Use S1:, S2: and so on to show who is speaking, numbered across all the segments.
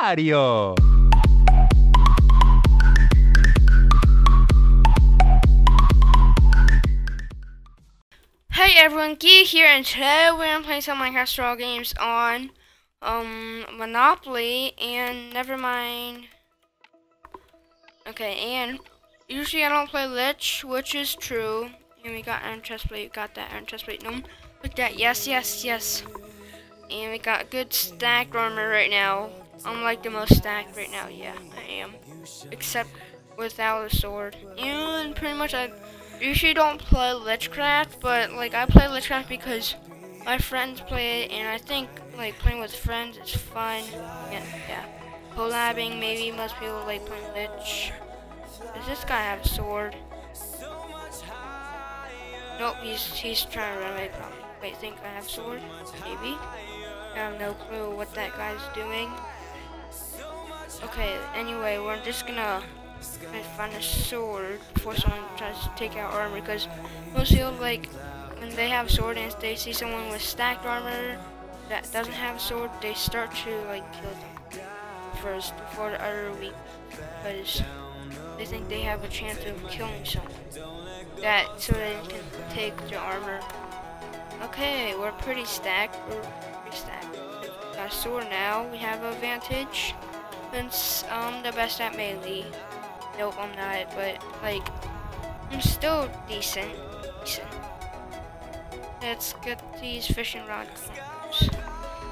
S1: Mario!
S2: Hey everyone, Gee here, and today we're gonna play some Minecraft Straw games on um Monopoly and never mind. Okay, and usually I don't play Lich, which is true. And we got Iron Chest Plate, got that Iron Chest Plate. No, look at that. Yes, yes, yes. And we got good stacked armor right now. I'm like the most stacked right now. Yeah, I am. Except without a sword. And pretty much I usually don't play Lichcraft, but like I play Lichcraft because my friends play it, and I think like playing with friends is fun. Yeah, yeah. Collabing, maybe most people like playing Lich. Does this guy have a sword? Nope, he's he's trying to run away from me. Wait, think I have sword? Maybe. I have no clue what that guy's doing. Okay, anyway, we're just gonna I find a sword before someone tries to take out armor because most people like when they have sword and they see someone with stacked armor that doesn't have a sword, they start to like kill them first before the other weak because they think they have a chance of killing someone. That so they can take their armor. Okay, we're pretty stacked. We're pretty stacked. Got a sword now. We have advantage. Since I'm the best at melee. Nope, I'm not, but like I'm still decent. Decent. Let's get these fishing rod combos.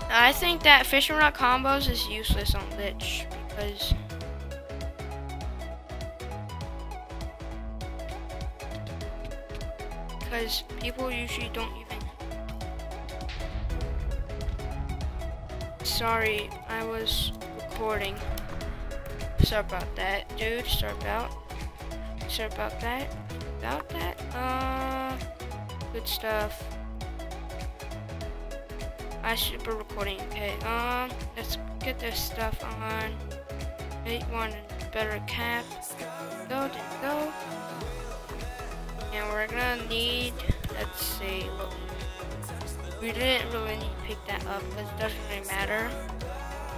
S2: Now, I think that fishing rod combos is useless on Lich because because people usually don't even sorry I was recording. Sorry about that dude. Sorry about sorry about that about that. Uh good stuff. I should be recording okay. Um let's get this stuff on. Eight one better cap. Go go we're gonna need, let's see, we, we didn't really need to pick that up, but it doesn't really matter.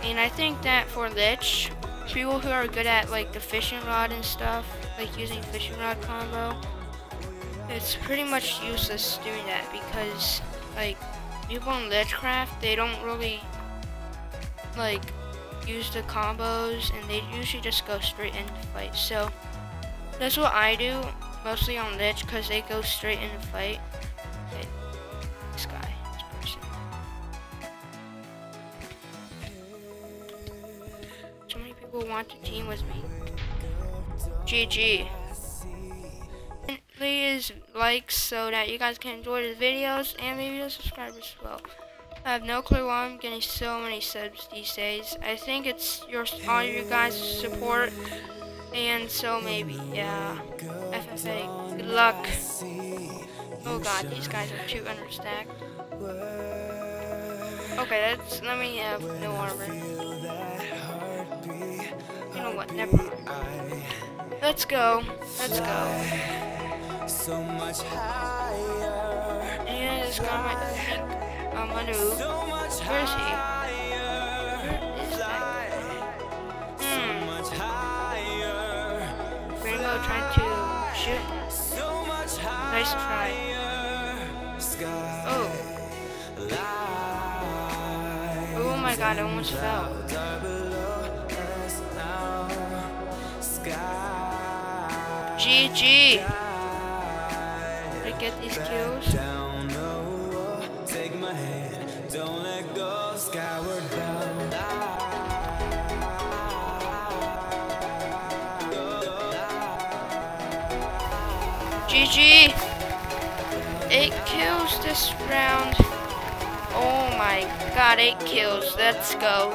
S2: And I think that for Lich, people who are good at like the fishing rod and stuff, like using fishing rod combo, it's pretty much useless doing that because like people in Lichcraft, they don't really like use the combos and they usually just go straight into fight. So that's what I do mostly on Lich because they go straight in the fight. Okay. This guy, this person. So many people want to team with me. GG. Please like so that you guys can enjoy the videos and maybe the subscribers as well. I have no clue why I'm getting so many subs these days. I think it's your all your guys' support and so maybe, yeah. FFA, good luck. Oh god, these guys are too understacked. Okay, let's, let me have no armor. You know what, never mind. Let's go, let's go.
S3: So much higher.
S2: And this guy might Manu. Where is he? Hmm. Rainbow trying to shoot. Nice try. Oh. Oh my god, I almost fell. GG. I get these kills? GG. Eight kills this round. Oh my god, eight kills. Let's go.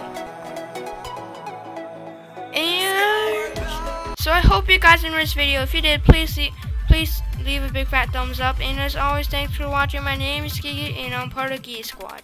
S2: And so I hope you guys enjoyed this video. If you did, please leave, please leave a big fat thumbs up. And as always, thanks for watching. My name is Gigi, and I'm part of Gee Squad.